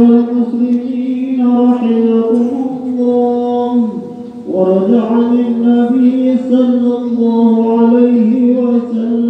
والمسلمين رحمكم الله ورجع للنبي صلى الله عليه وسلم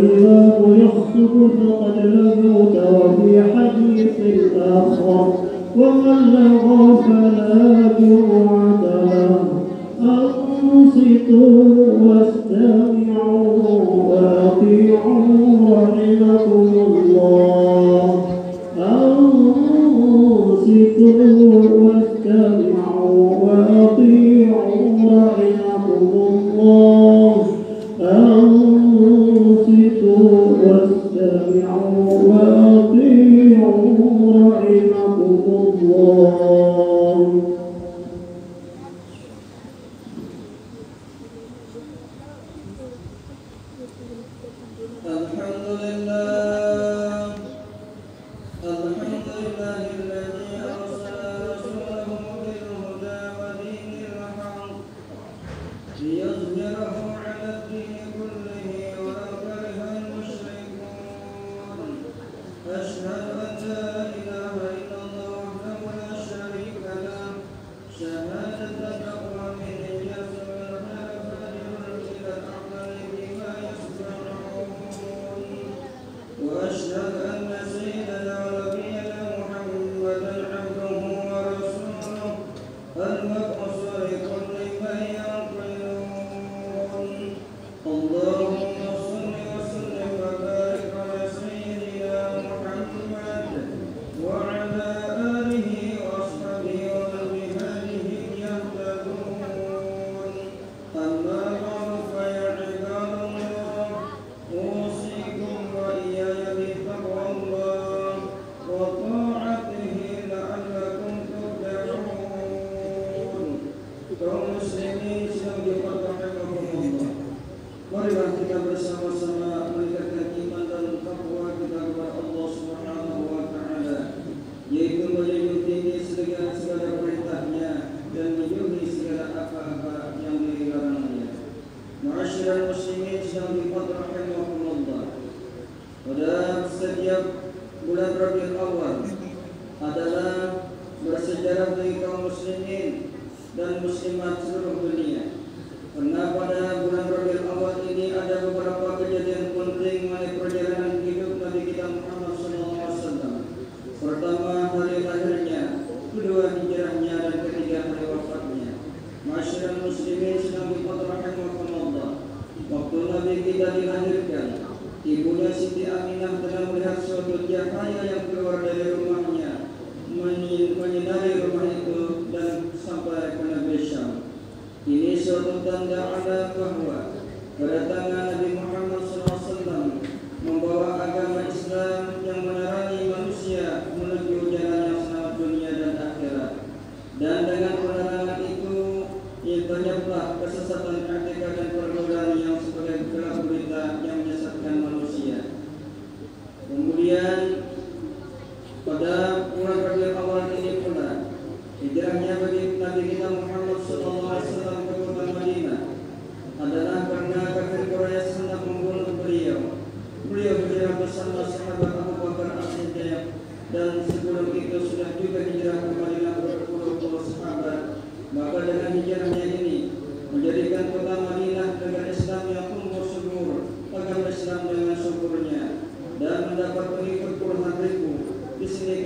وإذا يخطب فقد لغوت وفي حديث آخر ومن لغوا فلا جرعة أنصتوا واستمعوا وأطيعوا رحمكم الله أنصتوا saudara bagi kaum muslimin dan muslimat seluruh dunia. Karena pada bulan Ramadhan Awal ini ada beberapa kejadian penting mengenai perjalanan hidup Nabi kita Muhammad SAW. Pertama hari lahirnya, kedua hijrahnya dan ketiga hari wafatnya. Masyarakat muslimin sedang dipotret Allah. Waktu Nabi kita dilahirkan, ibunya Siti Aminah telah melihat suatu cahaya yang keluar dari rumahnya menyinari rumah itu dan sampai ke Nabi Syam. Ini suatu tanda ada bahwa kedatangan Nabi Muhammad SAW membawa agama Islam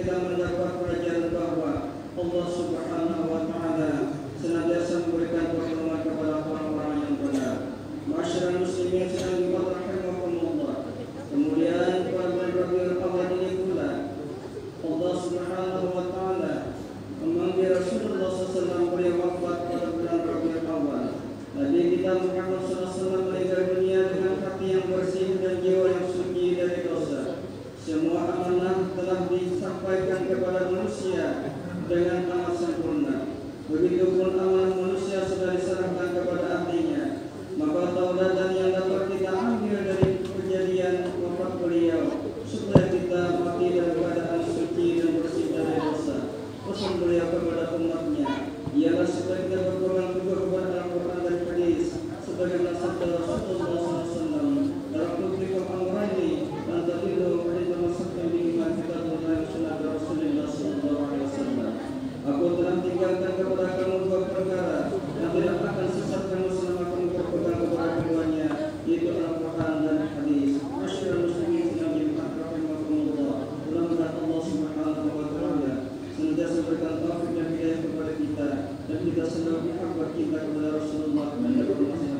kita mendapat manusia dengan nama sempurna. Begitupun amal manusia sudah diserahkan kepada ahlinya, maka tauladan إذا صلوا بحق وكيل لكم يا رسول الله